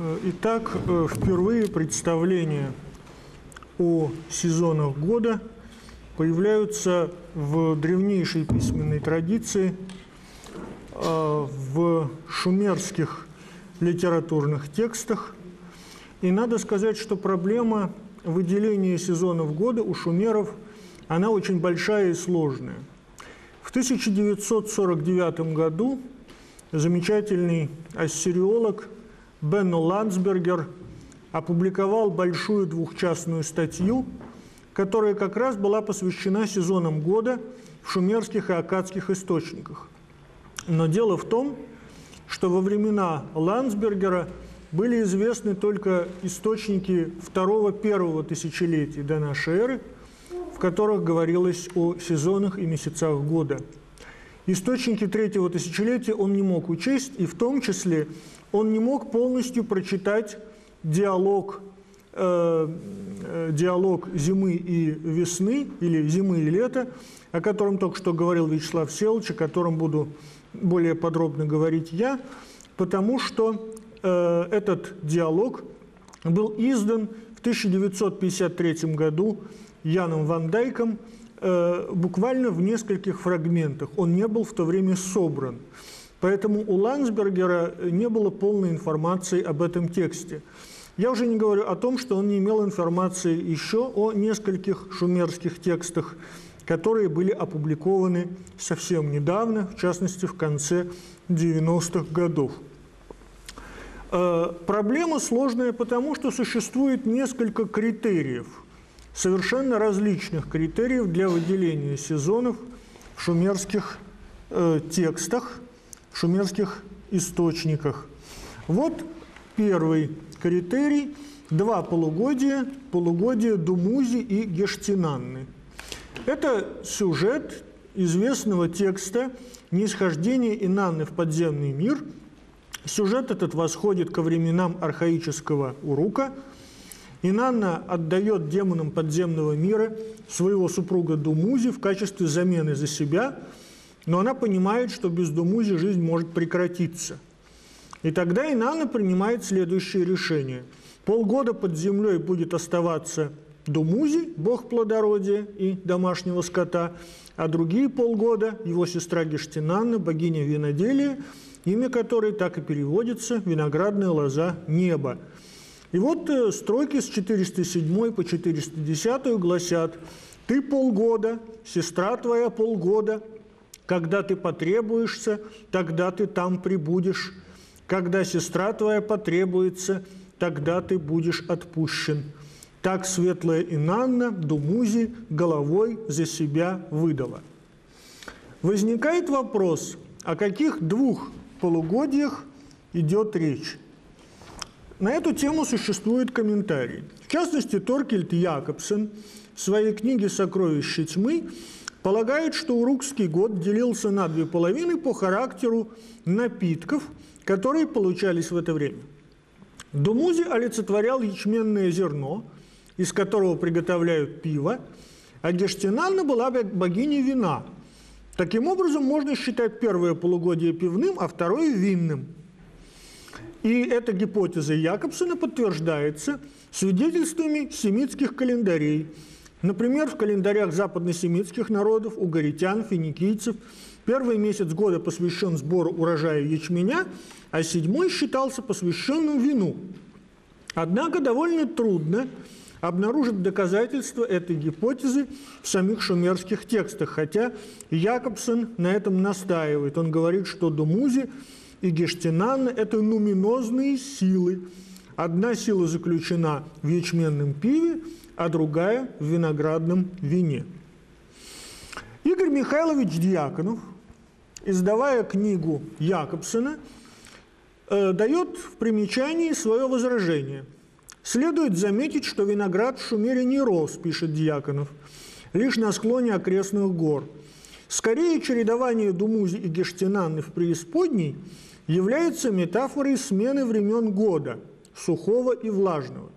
Итак, впервые представления о сезонах года появляются в древнейшей письменной традиции, в шумерских литературных текстах. И надо сказать, что проблема выделения сезонов года у шумеров, она очень большая и сложная. В 1949 году замечательный ассириолог Бенно Ландсбергер опубликовал большую двухчастную статью, которая как раз была посвящена сезонам года в шумерских и акадских источниках. Но дело в том, что во времена Ландсбергера были известны только источники второго-первого тысячелетия до нашей эры, в которых говорилось о сезонах и месяцах года. Источники третьего тысячелетия он не мог учесть, и в том числе он не мог полностью прочитать диалог, э, э, диалог зимы и весны, или зимы и лета, о котором только что говорил Вячеслав Селович, о котором буду более подробно говорить я, потому что э, этот диалог был издан в 1953 году Яном Ван Дайком э, буквально в нескольких фрагментах. Он не был в то время собран. Поэтому у Ландсбергера не было полной информации об этом тексте. Я уже не говорю о том, что он не имел информации еще о нескольких шумерских текстах, которые были опубликованы совсем недавно, в частности, в конце 90-х годов. Э, проблема сложная потому, что существует несколько критериев, совершенно различных критериев для выделения сезонов в шумерских э, текстах, шумерских источниках. Вот первый критерий – два полугодия, полугодия Думузи и Гештинанны – это сюжет известного текста «Нисхождение Инанны в подземный мир». Сюжет этот восходит ко временам архаического Урука. Инанна отдает демонам подземного мира своего супруга Думузи в качестве замены за себя, но она понимает, что без Думузи жизнь может прекратиться. И тогда Инанна принимает следующее решение. Полгода под землей будет оставаться Думузи, бог плодородия и домашнего скота, а другие полгода его сестра Гештинанна, богиня виноделия, имя которой так и переводится «виноградная лоза неба». И вот э, строки с 407 по 410 гласят «Ты полгода, сестра твоя полгода, когда ты потребуешься, тогда ты там прибудешь, когда сестра твоя потребуется, тогда ты будешь отпущен». Так светлая Инанна Думузи головой за себя выдала. Возникает вопрос, о каких двух полугодиях идет речь? На эту тему существует комментарий. В частности, Торкельт Якобсен в своей книге «Сокровища тьмы» полагает, что урукский год делился на две половины по характеру напитков, которые получались в это время. Думузи олицетворял ячменное зерно – из которого приготовляют пиво, а Гештинанна была богиней вина. Таким образом, можно считать первое полугодие пивным, а второе – винным. И эта гипотеза Якобсона подтверждается свидетельствами семитских календарей. Например, в календарях западносемитских народов, угоритян, финикийцев, первый месяц года посвящен сбору урожая ячменя, а седьмой считался посвященным вину. Однако довольно трудно обнаружит доказательства этой гипотезы в самих шумерских текстах, хотя Якобсон на этом настаивает. Он говорит, что Думузи и Гештинанна – это нуминозные силы. Одна сила заключена в ячменном пиве, а другая – в виноградном вине. Игорь Михайлович Дьяконов, издавая книгу Якобсона, э, дает в примечании свое возражение – Следует заметить, что виноград в Шумере не рос, пишет Дьяконов, лишь на склоне окрестных гор. Скорее, чередование Думузи и Гештинанны в преисподней является метафорой смены времен года, сухого и влажного.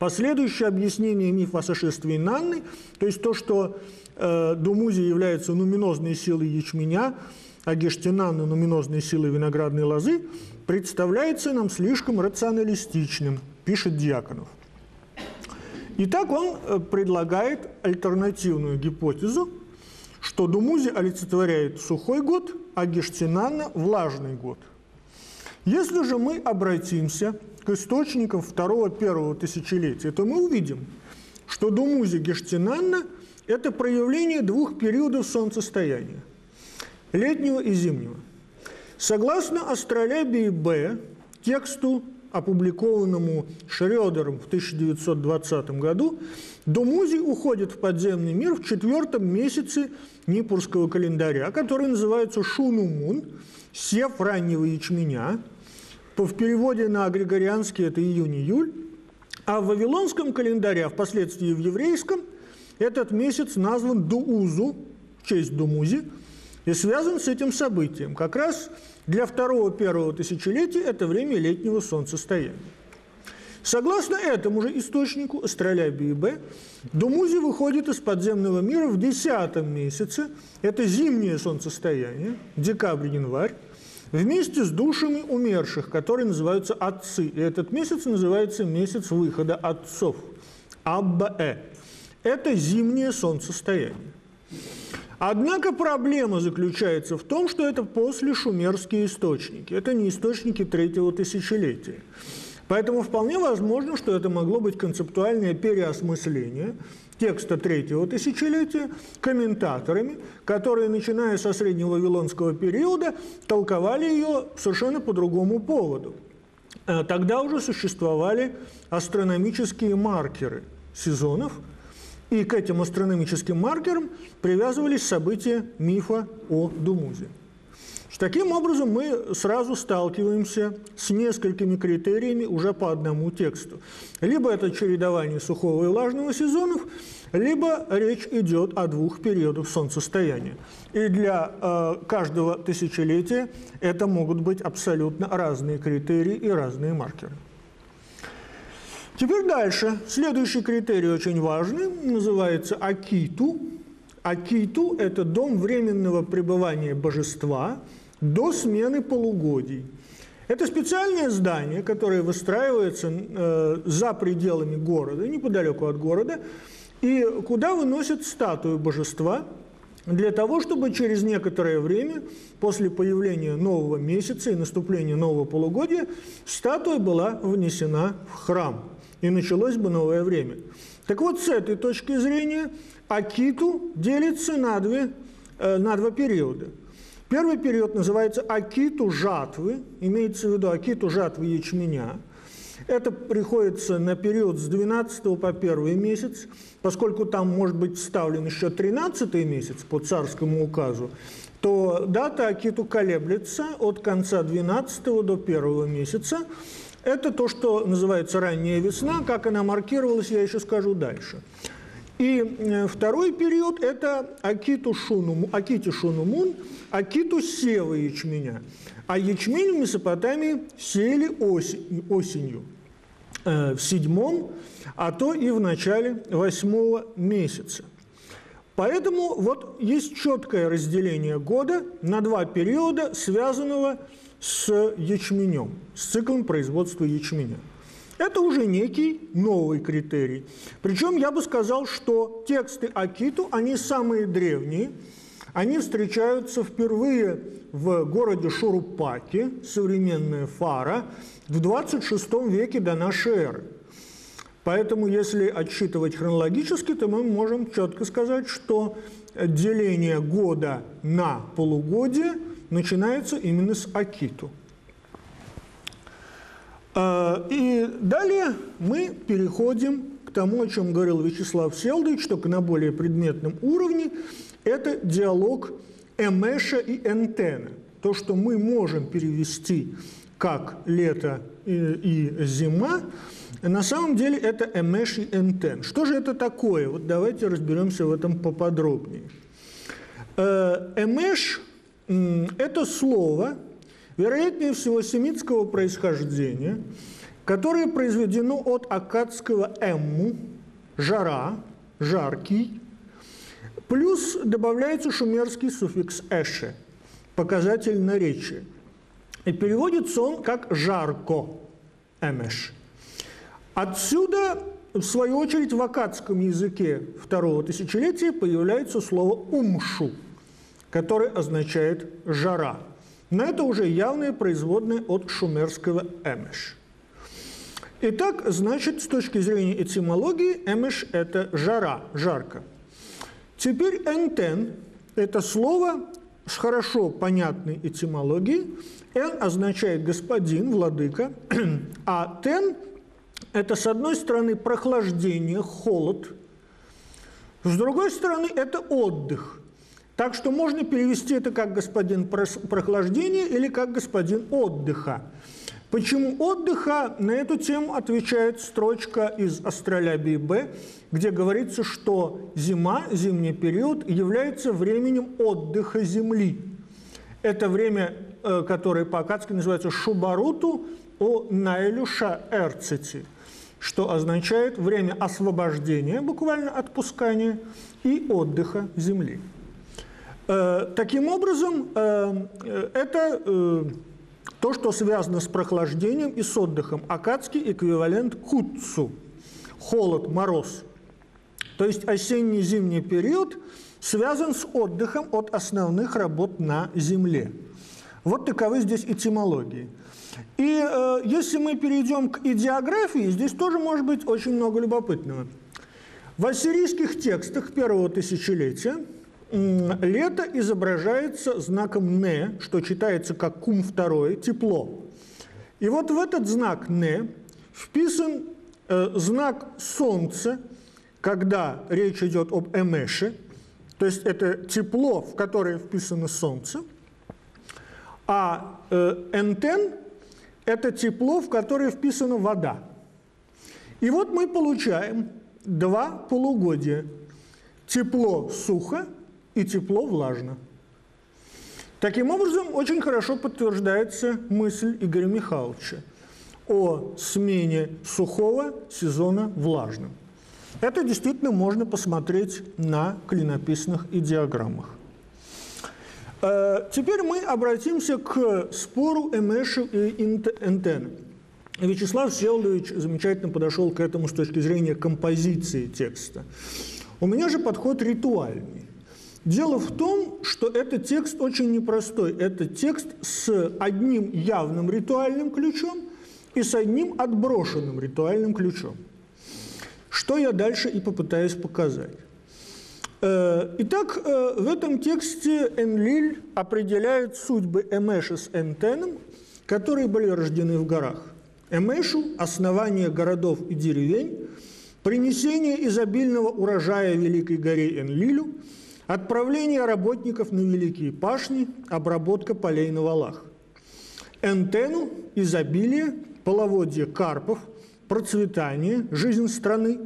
Последующее объяснение мифа о сошествии Нанны, то есть то, что э, Думузи является нуминозной силой ячменя, а Гештинанна – нуминозной силой виноградной лозы – представляется нам слишком рационалистичным, пишет Дьяконов. Итак, он э, предлагает альтернативную гипотезу, что Думузи олицетворяет сухой год, а Гештинанна – влажный год. Если же мы обратимся к источникам второго-первого тысячелетия, то мы увидим, что Думузи Гештинанна – это проявление двух периодов солнцестояния – летнего и зимнего. Согласно астролябии Б, тексту, опубликованному Шрёдером в 1920 году, Думузи уходит в подземный мир в четвертом месяце Нипурского календаря, который называется Шунумун, сев раннего ячменя. В переводе на григорианский это июнь-июль. А в вавилонском календаре, а впоследствии в еврейском, этот месяц назван Дуузу, в честь Думузи, и связан с этим событием. Как раз для второго-первого тысячелетия это время летнего солнцестояния. Согласно этому же источнику астролябии Б, Думузи выходит из подземного мира в десятом месяце, это зимнее солнцестояние, декабрь-январь, вместе с душами умерших, которые называются отцы. И этот месяц называется месяц выхода отцов, Абба-э. Это зимнее солнцестояние. Однако проблема заключается в том, что это после шумерские источники. Это не источники третьего тысячелетия. Поэтому вполне возможно, что это могло быть концептуальное переосмысление текста третьего тысячелетия комментаторами, которые, начиная со среднего вавилонского периода, толковали ее совершенно по другому поводу. Э, тогда уже существовали астрономические маркеры сезонов – и к этим астрономическим маркерам привязывались события мифа о Думузе. Таким образом, мы сразу сталкиваемся с несколькими критериями уже по одному тексту. Либо это чередование сухого и влажного сезонов, либо речь идет о двух периодах солнцестояния. И для э, каждого тысячелетия это могут быть абсолютно разные критерии и разные маркеры. Теперь дальше. Следующий критерий очень важный, называется Акиту. Акиту – это дом временного пребывания божества до смены полугодий. Это специальное здание, которое выстраивается э, за пределами города, неподалеку от города, и куда выносят статую божества для того, чтобы через некоторое время, после появления нового месяца и наступления нового полугодия, статуя была внесена в храм и началось бы новое время. Так вот, с этой точки зрения Акиту делится на, две, э, на два периода. Первый период называется Акиту жатвы, имеется в виду Акиту жатвы ячменя. Это приходится на период с 12 по 1 месяц, поскольку там может быть вставлен еще 13 месяц по царскому указу, то дата Акиту колеблется от конца 12 до 1 месяца, это то, что называется ранняя весна. Как она маркировалась, я еще скажу дальше. И э, второй период – это Акиту шуну, Акити Шунумун, Акиту сева ячменя. А ячмень в Месопотамии осень, осенью, э, в седьмом, а то и в начале восьмого месяца. Поэтому вот есть четкое разделение года на два периода, связанного с ячменем, с циклом производства ячменя. Это уже некий новый критерий. Причем я бы сказал, что тексты Акиту, они самые древние, они встречаются впервые в городе Шурупаке, современная Фара, в 26 веке до нашей эры. Поэтому, если отсчитывать хронологически, то мы можем четко сказать, что деление года на полугодие – начинается именно с Акиту. А, и далее мы переходим к тому, о чем говорил Вячеслав Селдович, только на более предметном уровне. Это диалог Эмеша и Энтена. То, что мы можем перевести как лето и, и зима, на самом деле это Эмеш и Энтен. Что же это такое? Вот давайте разберемся в этом поподробнее. Э, Эмеш это слово, вероятнее всего, семитского происхождения, которое произведено от акадского «эмму» – «жара», «жаркий», плюс добавляется шумерский суффикс «эше» – показатель наречия. И переводится он как «жарко» – «эмеш». Отсюда, в свою очередь, в акадском языке второго тысячелетия появляется слово «умшу», которое означает «жара». Но это уже явное производное от шумерского «эмеш». Итак, значит, с точки зрения этимологии, «эмеш» – это «жара», «жарко». Теперь «энтен» – это слово с хорошо понятной этимологией. «Эн» означает «господин», «владыка», а «тен» это, с одной стороны, прохлаждение, холод, с другой стороны, это отдых. Так что можно перевести это как господин прохлаждения или как господин отдыха. Почему отдыха? На эту тему отвечает строчка из Астролябии Б, где говорится, что зима, зимний период, является временем отдыха Земли. Это время, э, которое по-акадски называется Шубаруту о Найлюша Эрцити – что означает время освобождения, буквально отпускания, и отдыха Земли. Э, таким образом, э, э, это то, что связано с прохлаждением и с отдыхом. Акадский эквивалент кутцу – холод, мороз. То есть осенне-зимний период связан с отдыхом от основных работ на Земле. Вот таковы здесь этимологии – и э, если мы перейдем к идеографии, здесь тоже может быть очень много любопытного. В ассирийских текстах первого тысячелетия лето изображается знаком «не», что читается как «кум второе», «тепло». И вот в этот знак «не» вписан э, знак солнца, когда речь идет об эмеше, то есть это тепло, в которое вписано солнце, а э, энтен это тепло, в которое вписана вода. И вот мы получаем два полугодия. Тепло сухо и тепло влажно. Таким образом, очень хорошо подтверждается мысль Игоря Михайловича о смене сухого сезона влажным. Это действительно можно посмотреть на клинописных идеограммах. Э, теперь мы обратимся к спору Эмеша и Энтена. Вячеслав Селдович замечательно подошел к этому с точки зрения композиции текста. У меня же подход ритуальный. Дело в том, что этот текст очень непростой. Это текст с одним явным ритуальным ключом и с одним отброшенным ритуальным ключом. Что я дальше и попытаюсь показать. Э, итак, э, в этом тексте Энлиль определяет судьбы Эмеша с Энтеном, которые были рождены в горах. Эмешу – основание городов и деревень, принесение изобильного урожая Великой горе Энлилю, отправление работников на Великие пашни, обработка полей на валах. Энтену – изобилие, половодье карпов, процветание, жизнь страны,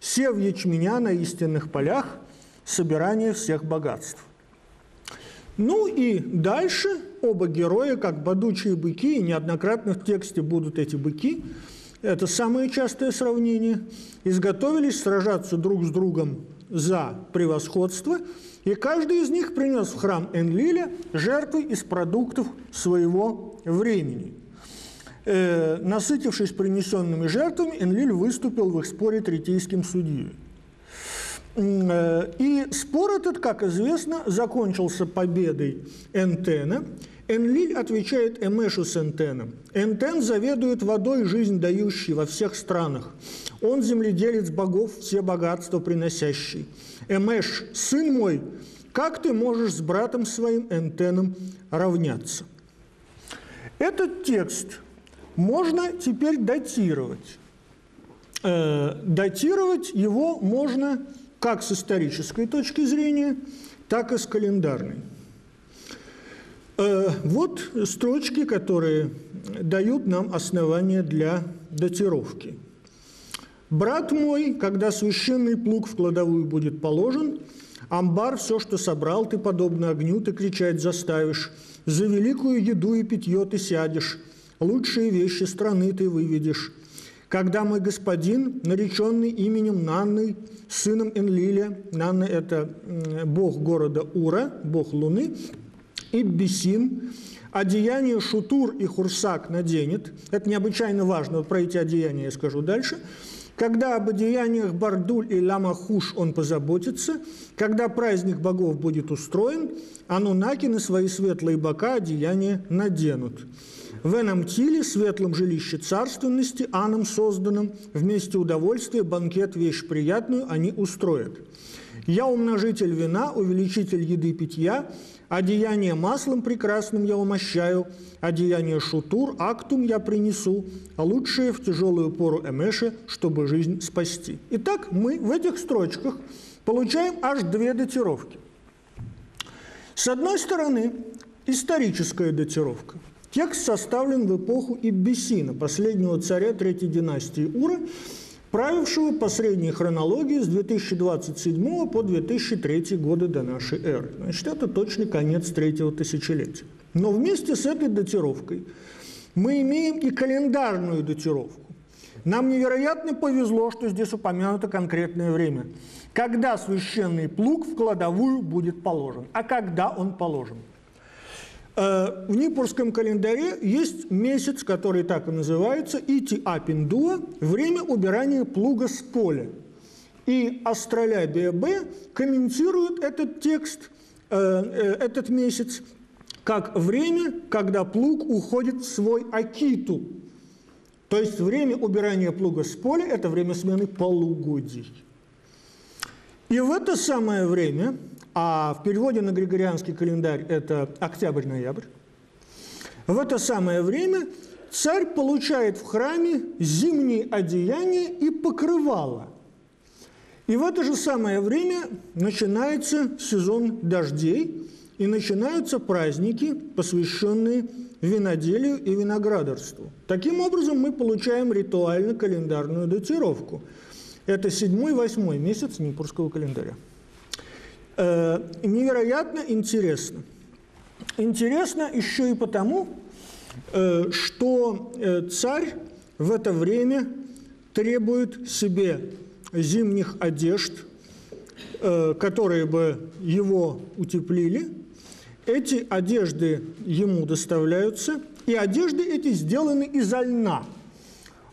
сев ячменя на истинных полях – собирание всех богатств. Ну и дальше оба героя, как бодучие быки, и неоднократно в тексте будут эти быки, это самое частое сравнение, изготовились сражаться друг с другом за превосходство, и каждый из них принес в храм Энлиля жертвы из продуктов своего времени. Э, насытившись принесенными жертвами, Энлиль выступил в их споре третейским судьей. Э, и спор этот, как известно, закончился победой Энтена. Энлиль отвечает Эмешу с Энтеном. Энтен заведует водой, жизнь дающей во всех странах. Он земледелец богов, все богатства приносящий. Эмеш, сын мой, как ты можешь с братом своим Энтеном равняться? Этот текст можно теперь датировать. Э, датировать его можно как с исторической точки зрения, так и с календарной. Э, вот строчки, которые дают нам основания для датировки. «Брат мой, когда священный плуг в кладовую будет положен, амбар все, что собрал, ты, подобно огню, ты кричать заставишь, за великую еду и питье ты сядешь, лучшие вещи страны ты выведешь, когда мой господин, нареченный именем Нанны, сыном Энлиля, Нанна – это бог города Ура, бог Луны, и бесин, одеяние шутур и хурсак наденет. Это необычайно важно, вот про эти одеяния я скажу дальше. Когда об одеяниях Бардуль и Ламахуш он позаботится, когда праздник богов будет устроен, анунаки на свои светлые бока одеяния наденут. В эном светлом жилище царственности, аном созданном, вместе удовольствия, банкет, вещь приятную они устроят. Я умножитель вина, увеличитель еды питья, одеяние маслом прекрасным я умощаю, одеяние шутур, актум я принесу, а лучшее в тяжелую пору эмеши, чтобы жизнь спасти. Итак, мы в этих строчках получаем аж две датировки. С одной стороны, историческая датировка. Текст составлен в эпоху Иббисина, последнего царя третьей династии Ура, правившего по средней хронологии с 2027 по 2003 годы до нашей эры. Значит, это точный конец третьего тысячелетия. Но вместе с этой датировкой мы имеем и календарную датировку. Нам невероятно повезло, что здесь упомянуто конкретное время. Когда священный плуг в кладовую будет положен? А когда он положен? Э, в Нипурском календаре есть месяц, который так и называется, Ити Апиндуа, время убирания плуга с поля. И Астролябия Б комментирует этот текст, э, э, этот месяц, как время, когда плуг уходит в свой акиту. То есть время убирания плуга с поля – это время смены полугодий. И в это самое время а в переводе на григорианский календарь это октябрь-ноябрь. В это самое время царь получает в храме зимние одеяния и покрывало. И в это же самое время начинается сезон дождей, и начинаются праздники, посвященные виноделию и виноградарству. Таким образом, мы получаем ритуально-календарную датировку. Это седьмой-восьмой месяц Нипурского календаря. Э, невероятно интересно. Интересно еще и потому, э, что э, царь в это время требует себе зимних одежд, которые бы его утеплили. Эти одежды ему доставляются, и одежды эти сделаны из льна –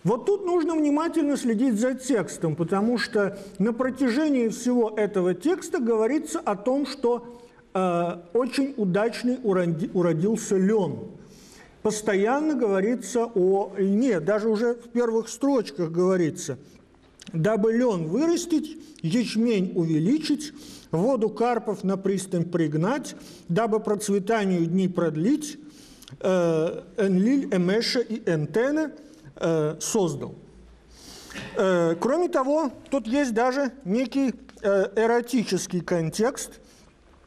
вот тут нужно внимательно следить за текстом, потому что на протяжении всего этого текста говорится о том, что э, очень удачный уроди, уродился лен. Постоянно говорится о льне, даже уже в первых строчках говорится, дабы лен вырастить, ячмень увеличить, воду карпов на пристань пригнать, дабы процветанию дни продлить, э, Энлиль, Эмеша и Энтена – э, создал. Э, кроме того, тут есть даже некий э, эротический контекст,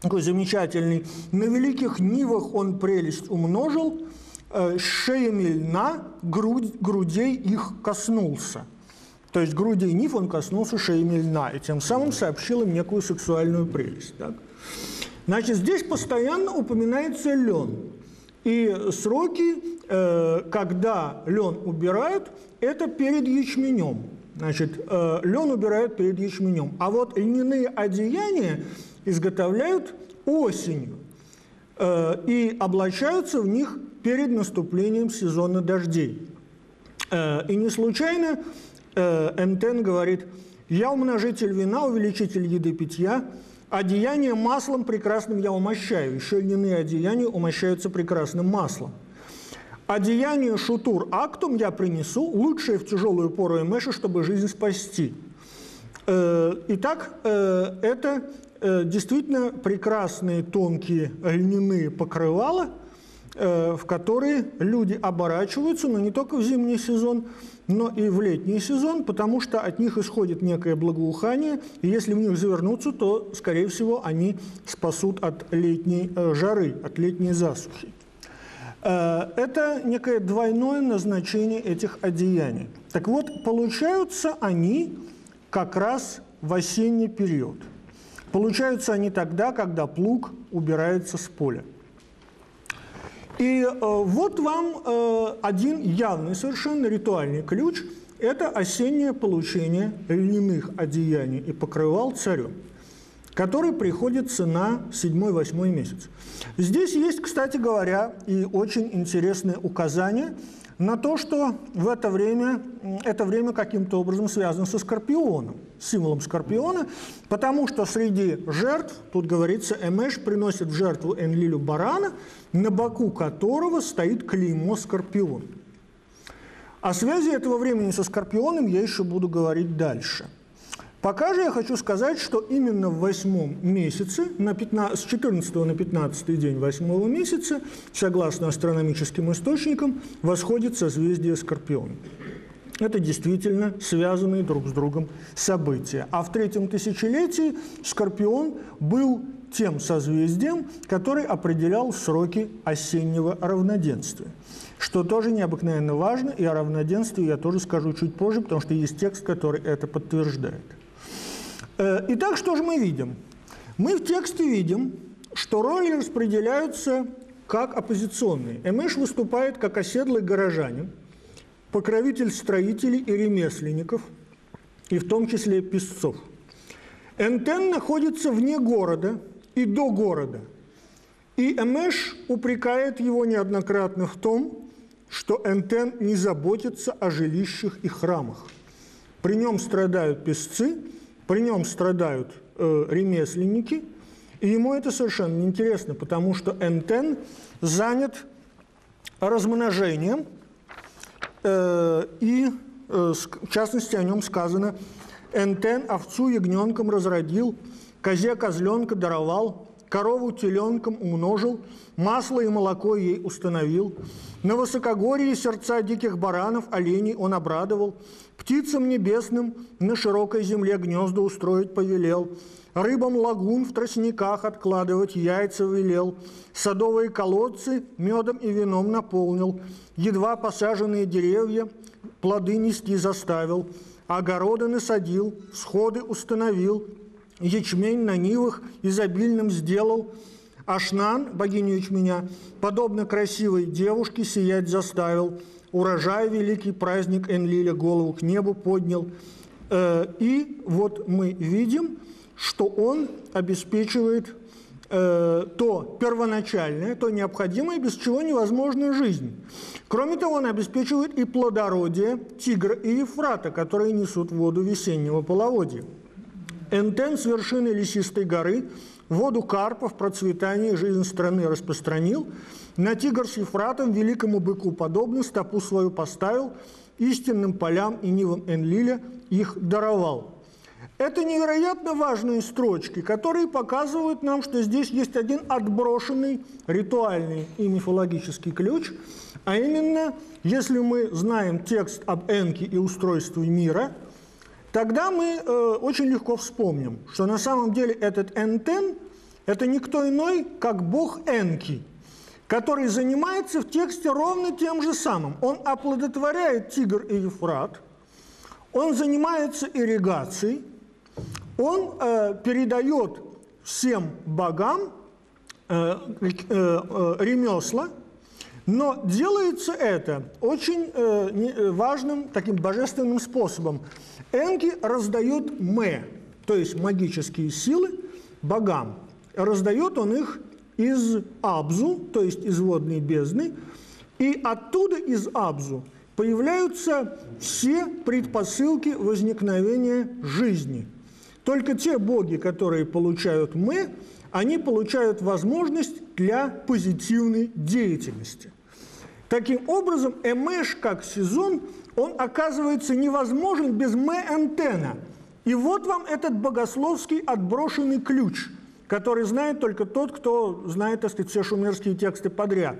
такой замечательный. «На великих нивах он прелесть умножил, э, шеями льна грудь, грудей их коснулся». То есть грудей нив он коснулся шеями льна, и тем самым сообщил им некую сексуальную прелесть. Так? Значит, здесь постоянно упоминается лен. И сроки Э, когда лен убирают, это перед ячменем. Значит, э, лен убирают перед ячменем. А вот льняные одеяния изготовляют осенью э, и облачаются в них перед наступлением сезона дождей. И не случайно Энтен говорит, «Я умножитель вина, увеличитель еды питья, одеяние маслом прекрасным я умощаю». Еще льняные одеяния умощаются прекрасным маслом. Одеяние шутур актум я принесу, лучшее в тяжелую пору эмеша, чтобы жизнь спасти. Э, итак, э, это э, действительно прекрасные тонкие льняные покрывала, в которые люди оборачиваются, но не только в зимний сезон, но и в летний сезон, потому что от них исходит некое благоухание, и если в них завернуться, то, скорее всего, они спасут от летней жары, от летней засухи. Э, это некое двойное назначение этих одеяний. Так вот, получаются они как раз в осенний период. Получаются они тогда, когда плуг убирается с поля. И э, вот вам э, один явный совершенно ритуальный ключ – это осеннее получение льняных одеяний и покрывал царем. который приходится на 7-8 месяц. Здесь есть, кстати говоря, и очень интересное указание на то, что в это время, это время каким-то образом связано со Скорпионом, символом Скорпиона, потому что среди жертв, тут говорится, Эмеш приносит в жертву Энлилю барана, на боку которого стоит клеймо Скорпион. О связи этого времени со Скорпионом я еще буду говорить дальше – Пока же я хочу сказать, что именно в восьмом месяце, на 15, с 14 на 15 день восьмого месяца, согласно астрономическим источникам, восходит созвездие Скорпион. Это действительно связанные друг с другом события. А в третьем тысячелетии Скорпион был тем созвездием, который определял сроки осеннего равноденствия. Что тоже необыкновенно важно, и о равноденствии я тоже скажу чуть позже, потому что есть текст, который это подтверждает. Э, итак, что же мы видим? Мы в тексте видим, что роли распределяются как оппозиционные. Эмеш выступает как оседлый горожанин, покровитель строителей и ремесленников, и в том числе песцов. Энтен находится вне города и до города. И Эмеш упрекает его неоднократно в том, что Энтен не заботится о жилищах и храмах. При нем страдают песцы – при нем страдают э, ремесленники, и ему это совершенно неинтересно, потому что Энтен занят размножением, э, и э, в частности о нем сказано «Энтен овцу ягненком разродил, козе козленка даровал, корову теленком умножил, масло и молоко ей установил. На высокогорье сердца диких баранов, оленей он обрадовал, Птицам небесным на широкой земле гнезда устроить повелел, Рыбам лагун в тростниках откладывать яйца велел, Садовые колодцы медом и вином наполнил, Едва посаженные деревья плоды нести заставил, Огороды насадил, сходы установил, Ячмень на нивах изобильным сделал, Ашнан, богиню ячменя, подобно красивой девушке сиять заставил – урожай великий, праздник Энлиля голову к небу поднял. Э, и вот мы видим, что он обеспечивает э, то первоначальное, то необходимое, без чего невозможна жизнь. Кроме того, он обеспечивает и плодородие Тигра и Ефрата, которые несут воду весеннего половодья. Энтен с вершины лесистой горы воду карпов, процветание жизнь страны распространил – на тигр с Ефратом, великому быку подобно, стопу свою поставил, истинным полям и нивам Энлиля их даровал. Это невероятно важные строчки, которые показывают нам, что здесь есть один отброшенный ритуальный и мифологический ключ, а именно, если мы знаем текст об Энке и устройстве мира, тогда мы э, очень легко вспомним, что на самом деле этот Энтен – это никто иной, как бог Энки – который занимается в тексте ровно тем же самым. Он оплодотворяет Тигр и Ефрат, он занимается ирригацией, он э, передает всем богам э, э, э, ремесла, но делается это очень э, э важным, таким божественным способом. Энки раздает мэ, то есть магические силы, богам. Раздает он их из Абзу, то есть из водной бездны, и оттуда из Абзу появляются все предпосылки возникновения жизни. Только те боги, которые получают мы, они получают возможность для позитивной деятельности. Таким образом, Эмеш как сезон, он оказывается невозможен без Мэ-антенна. И вот вам этот богословский отброшенный ключ – который знает только тот, кто знает, так сказать, все шумерские тексты подряд.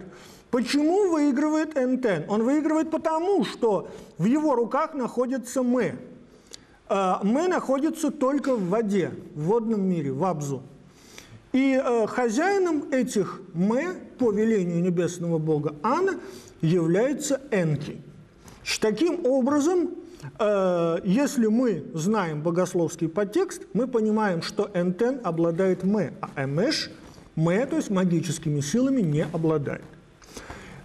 Почему выигрывает Энтен? Он выигрывает потому, что в его руках находится мы. А, мы находится только в воде, в водном мире, в Абзу. И э, хозяином этих мы, по велению небесного бога Ана, является Энки. Таким образом, Э, если мы знаем богословский подтекст, мы понимаем, что Энтен обладает Мэ, а Эмеш Мэ, то есть магическими силами, не обладает.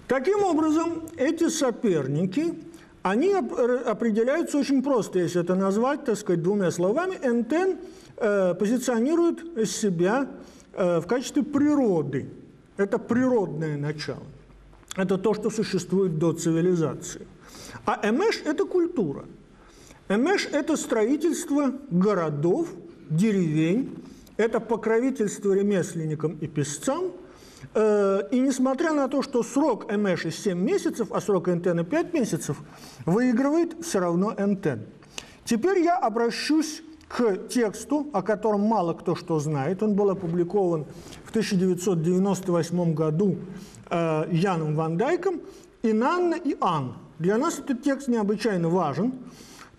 Таким образом, эти соперники, они определяются очень просто, если это назвать, так сказать, двумя словами. Энтен э, позиционирует себя э, в качестве природы. Это природное начало. Это то, что существует до цивилизации. А Эмеш – это культура. Эмеш – это строительство городов, деревень, это покровительство ремесленникам и песцам. Э, и несмотря на то, что срок Эмеша 7 месяцев, а срок Энтена 5 месяцев, выигрывает все равно Энтен. Теперь я обращусь к тексту, о котором мало кто что знает. Он был опубликован в 1998 году э, Яном Ван Дайком «Инанна и Ан». Для нас этот текст необычайно важен,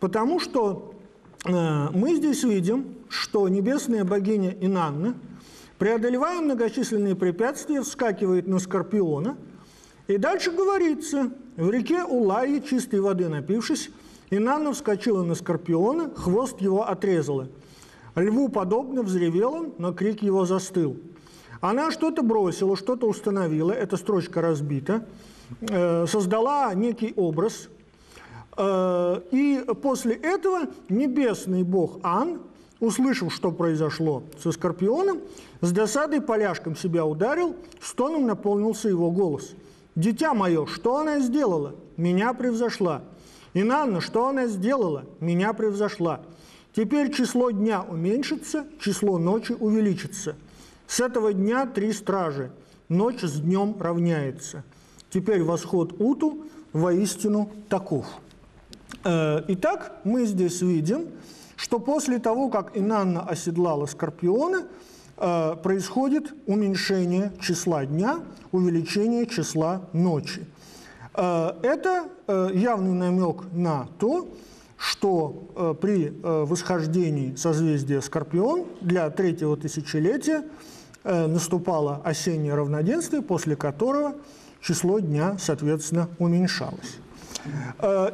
потому что э, мы здесь видим, что небесная богиня Инанна, преодолевая многочисленные препятствия, вскакивает на Скорпиона, и дальше говорится, в реке Улайи, чистой воды напившись, Инанна вскочила на Скорпиона, хвост его отрезала. Льву подобно взревел он, но крик его застыл. Она что-то бросила, что-то установила, эта строчка разбита, э, создала некий образ, э, и после этого небесный бог Ан, услышав, что произошло со Скорпионом, с досадой поляшком себя ударил, стоном наполнился его голос. «Дитя мое, что она сделала? Меня превзошла. И Нанна, что она сделала? Меня превзошла. Теперь число дня уменьшится, число ночи увеличится. С этого дня три стражи. Ночь с днем равняется. Теперь восход Уту воистину таков. Э, итак, мы здесь видим, что после того, как Инанна оседлала Скорпиона, э, происходит уменьшение числа дня, увеличение числа ночи. Э, это явный намек на то, что при восхождении созвездия Скорпион для третьего тысячелетия наступало осеннее равноденствие, после которого число дня, соответственно, уменьшалось.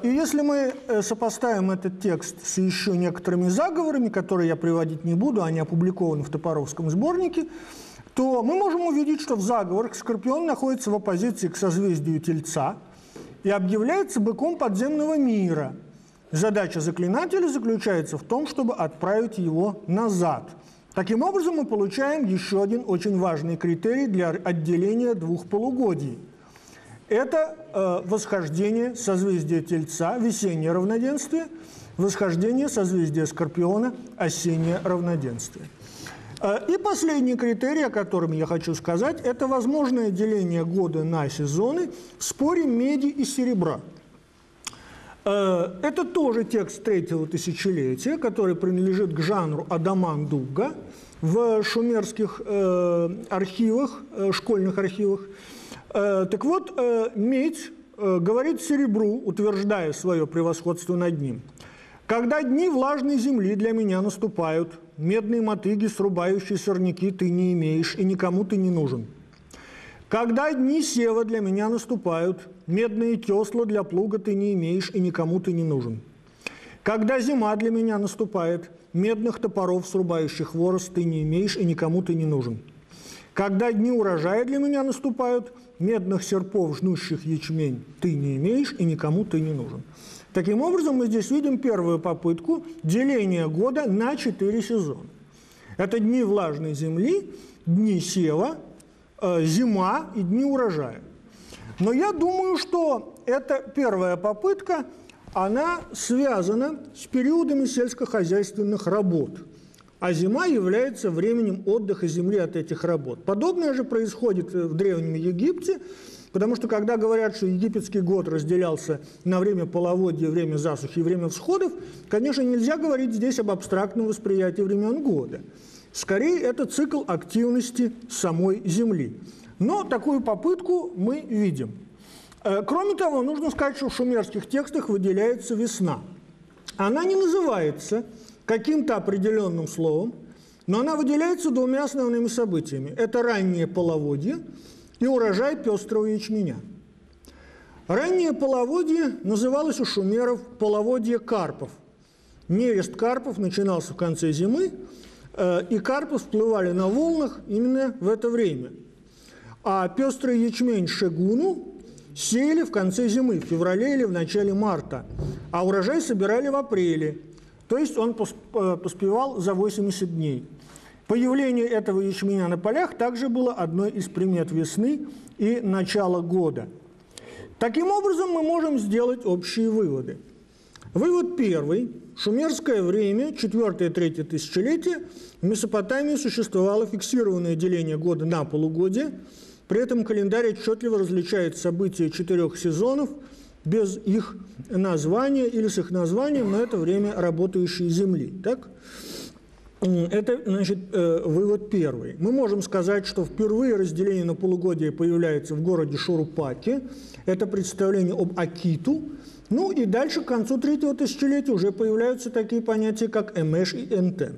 И если мы сопоставим этот текст с еще некоторыми заговорами, которые я приводить не буду, они опубликованы в Топоровском сборнике, то мы можем увидеть, что в заговорах Скорпион находится в оппозиции к созвездию Тельца – и объявляется быком подземного мира. Задача заклинателя заключается в том, чтобы отправить его назад. Таким образом, мы получаем еще один очень важный критерий для отделения двух полугодий. Это э, восхождение созвездия Тельца, весеннее равноденствие, восхождение созвездия Скорпиона, осеннее равноденствие. Э, и последний критерий, о котором я хочу сказать, это возможное деление года на сезоны в споре меди и серебра. Э, это тоже текст третьего тысячелетия, который принадлежит к жанру Адаман Дуга в шумерских э, архивах, школьных архивах. Так вот, медь говорит серебру, утверждая свое превосходство над ним. «Когда дни влажной земли для меня наступают, медные мотыги, срубающие сорняки ты не имеешь, и никому ты не нужен. Когда дни сева для меня наступают, медные тесла для плуга ты не имеешь, и никому ты не нужен. Когда зима для меня наступает, медных топоров, срубающих хворост, ты не имеешь, и никому ты не нужен. Когда дни урожая для меня наступают, медных серпов, жнущих ячмень, ты не имеешь, и никому ты не нужен. Таким образом, мы здесь видим первую попытку деления года на четыре сезона. Это дни влажной земли, дни сева, зима и дни урожая. Но я думаю, что эта первая попытка, она связана с периодами сельскохозяйственных работ. А зима является временем отдыха земли от этих работ. Подобное же происходит в Древнем Египте, Потому что когда говорят, что египетский год разделялся на время половодья, время засухи и время всходов, конечно, нельзя говорить здесь об абстрактном восприятии времен года. Скорее, это цикл активности самой Земли. Но такую попытку мы видим. Э, кроме того, нужно сказать, что в шумерских текстах выделяется весна. Она не называется каким-то определенным словом, но она выделяется двумя основными событиями. Это раннее половодье – и урожай пестрого ячменя. Раннее половодье называлось у шумеров половодье карпов. Нерест карпов начинался в конце зимы, и карпы всплывали на волнах именно в это время. А пестрый ячмень шегуну сеяли в конце зимы, в феврале или в начале марта, а урожай собирали в апреле. То есть он поспевал за 80 дней. Появление этого ячменя на полях также было одной из примет весны и начала года. Таким образом, мы можем сделать общие выводы. Вывод первый. Шумерское время, 4-3 тысячелетие, в Месопотамии существовало фиксированное деление года на полугодие. При этом календарь отчетливо различает события четырех сезонов без их названия или с их названием, но это время работающей Земли. Так? Это, значит, э, вывод первый. Мы можем сказать, что впервые разделение на полугодие появляется в городе Шурупаке. Это представление об Акиту. Ну и дальше, к концу третьего тысячелетия, уже появляются такие понятия, как Эмеш и Энтен.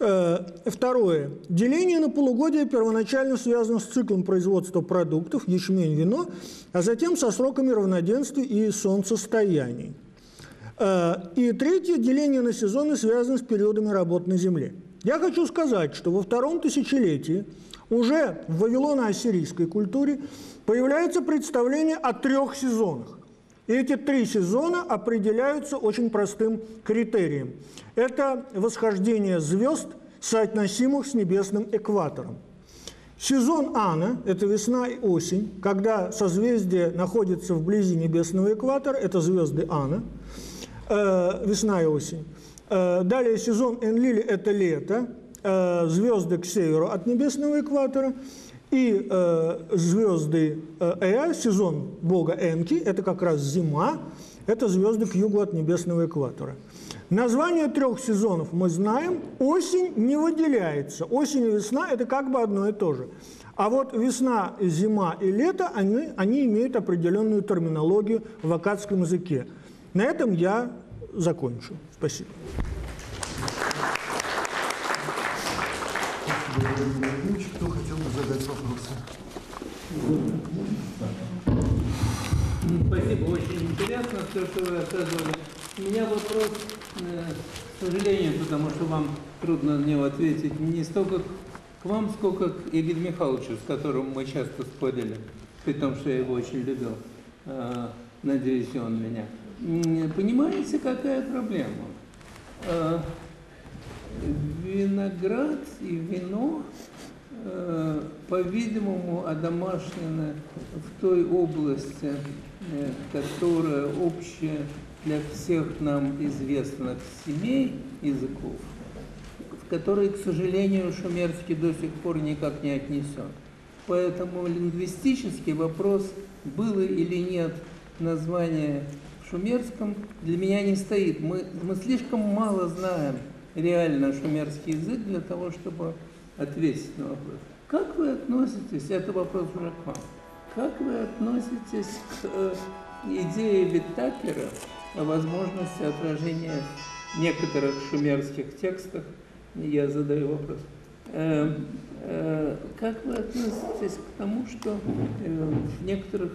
Э, второе. Деление на полугодие первоначально связано с циклом производства продуктов, ячмень, вино, а затем со сроками равноденствия и солнцестояний. Э, и третье, деление на сезоны связано с периодами работ на земле. Я хочу сказать, что во втором тысячелетии уже в вавилоно-ассирийской культуре появляется представление о трех сезонах. И эти три сезона определяются очень простым критерием. Это восхождение звезд, соотносимых с небесным экватором. Сезон Ана – это весна и осень, когда созвездие находится вблизи небесного экватора, это звезды Ана – э, весна и осень. Э, далее сезон Энлили – это лето, э, звезды к северу от небесного экватора. И э, звезды э, сезон бога Энки, это как раз зима, это звезды к югу от небесного экватора. Название трех сезонов мы знаем, осень не выделяется. Осень и весна – это как бы одно и то же. А вот весна, зима и лето, они, они имеют определенную терминологию в акадском языке. На этом я закончу. Спасибо. Спасибо, очень интересно все, что вы рассказывали. У меня вопрос, э, к сожалению, потому что вам трудно на него ответить, не столько к вам, сколько к Игорю Михайловичу, с которым мы часто спорили, при том, что я его очень любил. Э, надеюсь, он меня. Понимаете, какая проблема? Э, виноград и вино, э, по-видимому, одомашнены в той области, э, которая общая для всех нам известных семей языков, в которые, к сожалению, шумерский до сих пор никак не отнесен. Поэтому лингвистический вопрос, было или нет название шумерском для меня не стоит. Мы, мы слишком мало знаем реально шумерский язык для того, чтобы ответить на вопрос. Как вы относитесь, это вопрос уже к вам, как вы относитесь к э, идее Виттакера о возможности отражения некоторых шумерских текстах? Я задаю вопрос. Э, э, как вы относитесь к тому, что э, в некоторых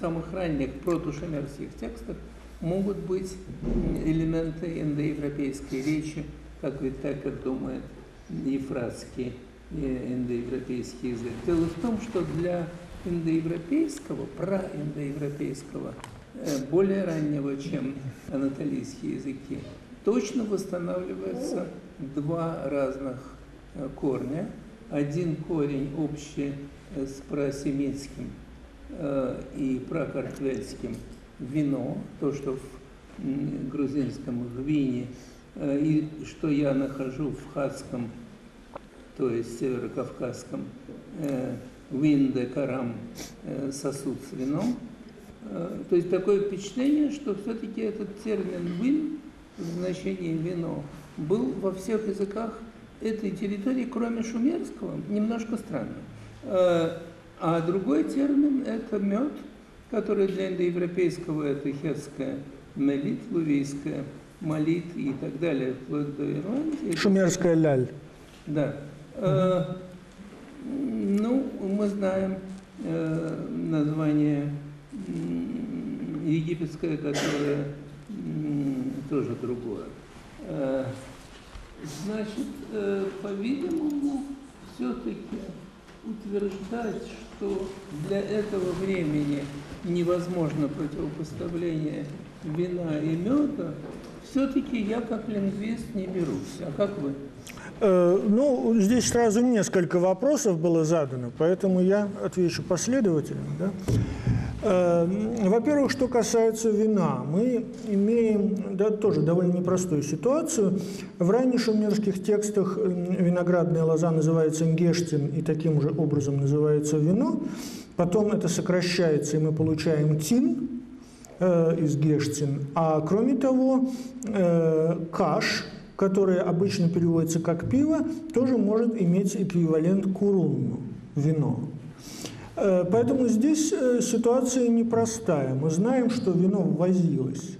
самых ранних протошумерских текстах могут быть элементы индоевропейской речи, как как думает ефратский индоевропейский язык. Дело в том, что для индоевропейского, праиндоевропейского, более раннего, чем анатолийские языки, точно восстанавливается два разных корня. Один корень общий с просемитским Э, и прокартвельским вино, то, что в грузинском гвине, э, и что я нахожу в хатском, то есть северокавказском, э, винде карам сосуд с вином. То есть такое впечатление, что все-таки этот термин «вин» в значении «вино» был во всех языках этой территории, кроме шумерского, немножко странно. А другой термин – это мед, который для индоевропейского – это хетская мелит, лувийская молит и так далее, вплоть до Ирландии. Шумерская ляль. Да. Э, ну, мы знаем э, название египетское, которое тоже другое. Э, значит, э, по-видимому, все-таки утверждать, что для этого времени невозможно противопоставление вина и меда, все-таки я как лингвист не берусь. А как вы? Э, ну, здесь сразу несколько вопросов было задано, поэтому я отвечу последовательно. Да? Э, во-первых, что касается вина, мы имеем да, тоже довольно непростую ситуацию. В ранних шумерских текстах виноградная лоза называется нгештин, и таким же образом называется вино. Потом это сокращается, и мы получаем тин э, из гештин. А кроме того, э, каш, который обычно переводится как пиво, тоже может иметь эквивалент курунну – вино. Э, поэтому здесь э, ситуация непростая. Мы знаем, что вино ввозилось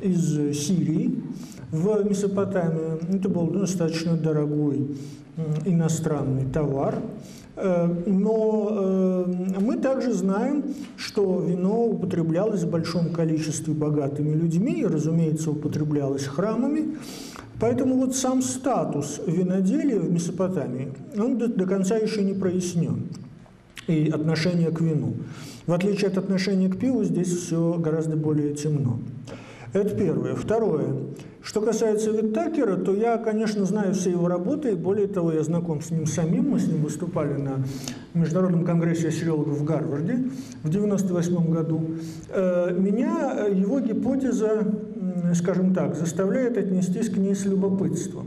из Сирии в Месопотамию. Это был достаточно дорогой иностранный товар. Э, но мы также знаем, что вино употреблялось в большом количестве богатыми людьми и, разумеется, употреблялось храмами. Поэтому вот сам статус виноделия в Месопотамии, он до, до конца еще не прояснен и отношение к вину. В отличие от отношения к пиву, здесь все гораздо более темно. Это первое. Второе. Что касается Виттакера, то я, конечно, знаю все его работы, и более того, я знаком с ним самим. Мы с ним выступали на Международном конгрессе осирологов в Гарварде в 1998 году. Э, меня его гипотеза, скажем так, заставляет отнестись к ней с любопытством.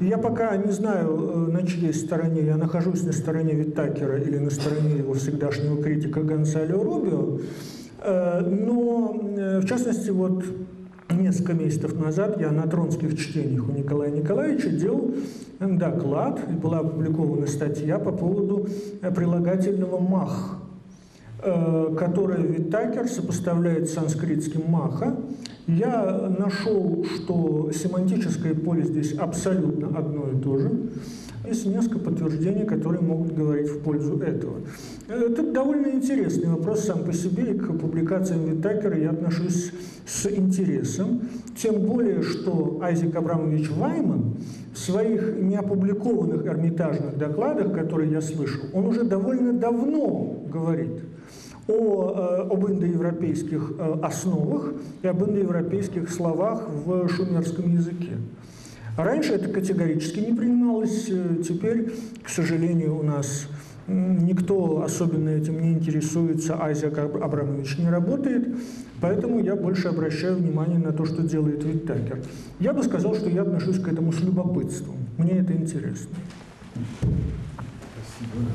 Я пока не знаю, э, на чьей стороне я нахожусь, на стороне Виттакера или на стороне его всегдашнего критика Гонсалио Рубио, э, но, э, в частности, вот несколько месяцев назад я на тронских чтениях у Николая Николаевича делал доклад, и была опубликована статья по поводу прилагательного «мах», которое Виттакер сопоставляет с санскритским «маха», я нашел, что семантическое поле здесь абсолютно одно и то же. Есть несколько подтверждений, которые могут говорить в пользу этого. Это довольно интересный вопрос сам по себе, и к публикациям Виттакера я отношусь с интересом. Тем более, что Айзек Абрамович Вайман в своих неопубликованных эрмитажных докладах, которые я слышал, он уже довольно давно говорит – о, э, об индоевропейских э, основах и об индоевропейских словах в шумерском языке. Раньше это категорически не принималось, э, теперь, к сожалению, у нас никто особенно этим не интересуется, Азия Абрамович не работает, поэтому я больше обращаю внимание на то, что делает Виттакер. Я бы сказал, что я отношусь к этому с любопытством. Мне это интересно. Спасибо.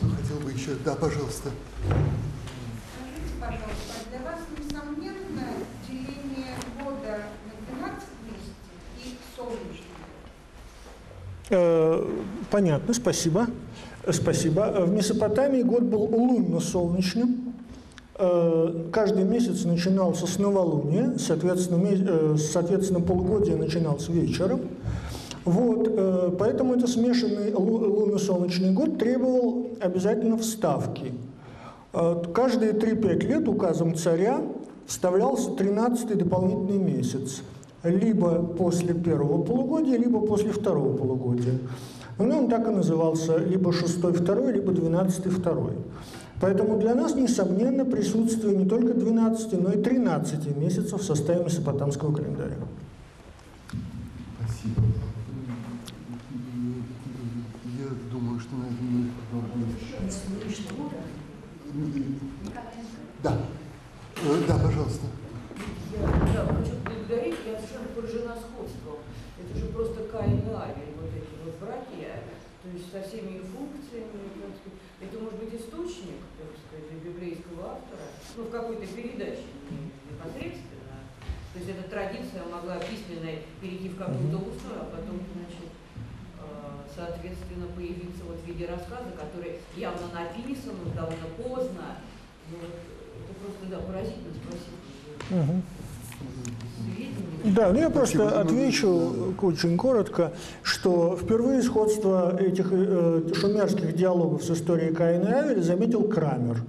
Кто хотел бы еще? Да, пожалуйста. Скажите, пожалуйста, для вас несомненно деление года на 12 месяцев и солнечный э, Понятно, спасибо. Спасибо. В Месопотамии год был лунно-солнечным. Э, каждый месяц начинался с новолуния, соответственно, э, соответственно полугодие начиналось вечером. Вот, поэтому это смешанный лунно-солнечный год требовал обязательно вставки – Э, каждые 3-5 лет указом царя вставлялся 13-й дополнительный месяц, либо после первого полугодия, либо после второго полугодия. Ну, он так и назывался, либо 6 второй, либо 12 второй. Поэтому для нас, несомненно, присутствие не только 12, но и 13 месяцев в составе месопотамского календаря. Спасибо. Я думаю, что, наверное, да. Э, да, пожалуйста. Благодарить, я совершенно поражена сходством. Это же просто Каин и Авель, вот эти вот братья, то есть со всеми их функциями. Это может быть источник, так сказать, для библейского автора, ну, в какой-то передаче, не непосредственно. То есть эта традиция могла письменная перейти в какую-то устную, а потом, значит, э, соответственно, появиться вот в виде рассказа, который явно написан, довольно поздно. Ну, это просто, да, поразительно, спасибо. Угу. Да, ну я просто отвечу очень коротко, что впервые сходство этих э, шумерских диалогов с историей Каина и Авеля заметил Крамер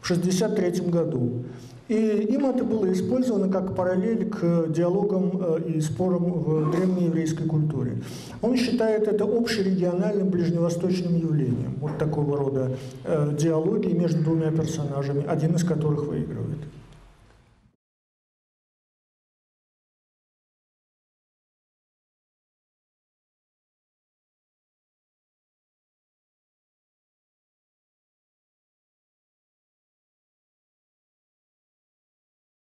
в 1963 году. И им это было использовано как параллель к диалогам э, и спорам в древнееврейской культуре. Он считает это общерегиональным ближневосточным явлением, вот такого рода э, диалоги между двумя персонажами, один из которых выигрывает.